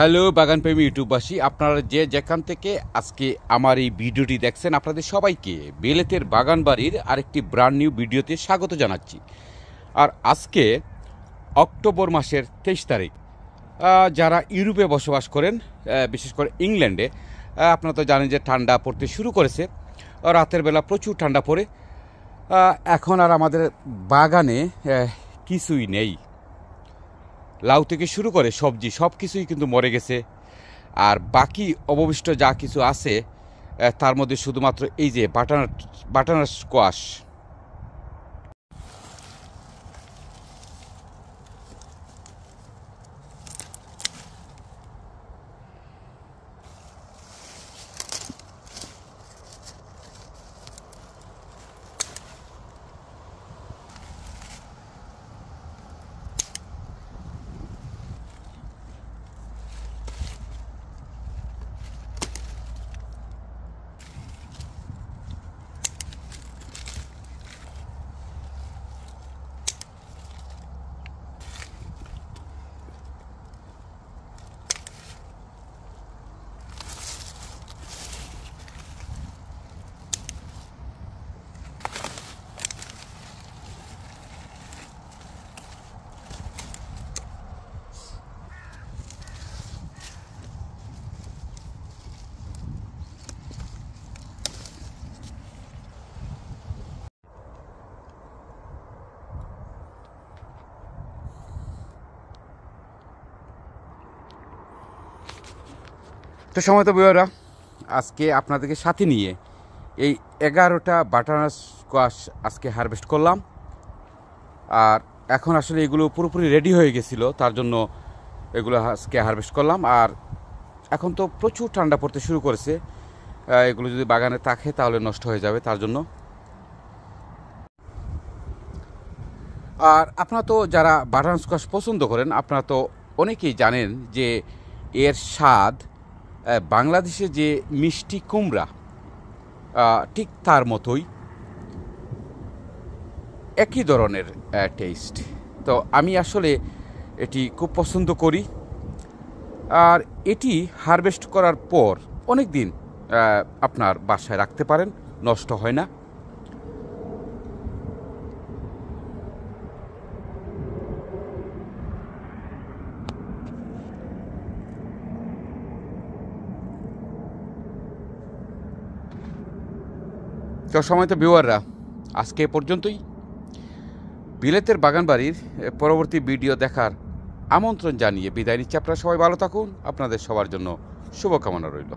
Hello বাগানপ্রেমী ইউটিউববাসী। আপনারা যে যেখান থেকে আজকে আমার এই ভিডিওটি দেখছেন, আপনাদের সবাইকে বেলেতের বাগান বাড়ির আরেকটি ব্র্যান্ড নিউ ভিডিওতে স্বাগত জানাচ্ছি। আর আজকে অক্টোবর মাসের তেইশ তারিখ যারা ইউরোপে বসবাস করেন বিশেষ করে ইংল্যান্ডে আপনারা তো জানেন যে ঠান্ডা পড়তে শুরু করেছে। রাতের বেলা প্রচুর ঠান্ডা পড়ে। এখন আর আমাদের বাগানে কিছুই নেই। লাউ থেকে শুরু করে সবজি সব কিছুই কিন্তু মরে গেছে। আর বাকি অবশিষ্ট যা কিছু আছে তার মধ্যে শুধুমাত্র এই যে বাটানা বাটানা স্কোয়াশ। তো সময় তো বইয়েরা, আজকে আপনাদেরকে সাথে নিয়ে এই এগারোটা বাটানা স্কোয়াশ আজকে হারভেস্ট করলাম। আর এখন আসলে এগুলো পুরোপুরি রেডি হয়ে গেছিল, তার জন্য এগুলো আজকে হারভেস্ট করলাম। আর এখন তো প্রচুর ঠান্ডা পড়তে শুরু করেছে। এগুলো যদি বাগানে থাকে তাহলে নষ্ট হয়ে যাবে তার জন্য। আর আপনারা তো যারা বাটান স্কোয়াশ পছন্দ করেন, আপনারা তো অনেকেই জানেন যে এর স্বাদ বাংলাদেশে যে মিষ্টি কুমড়া ঠিক তার মতোই একই ধরনের টেস্ট তো আমি আসলে এটি খুব পছন্দ করি। আর এটি হারভেস্ট করার পর অনেক দিন আপনার বাসায় রাখতে পারেন, নষ্ট হয় না। তো সময় তো বিওয়াররা আজকে এ পর্যন্তই। বিলেতের বাগানবাড়ির পরবর্তী ভিডিও দেখার আমন্ত্রণ জানিয়ে বিদায় নিচ্ছি। আপনারা সবাই ভালো থাকুন। আপনাদের সবার জন্য শুভকামনা রইল।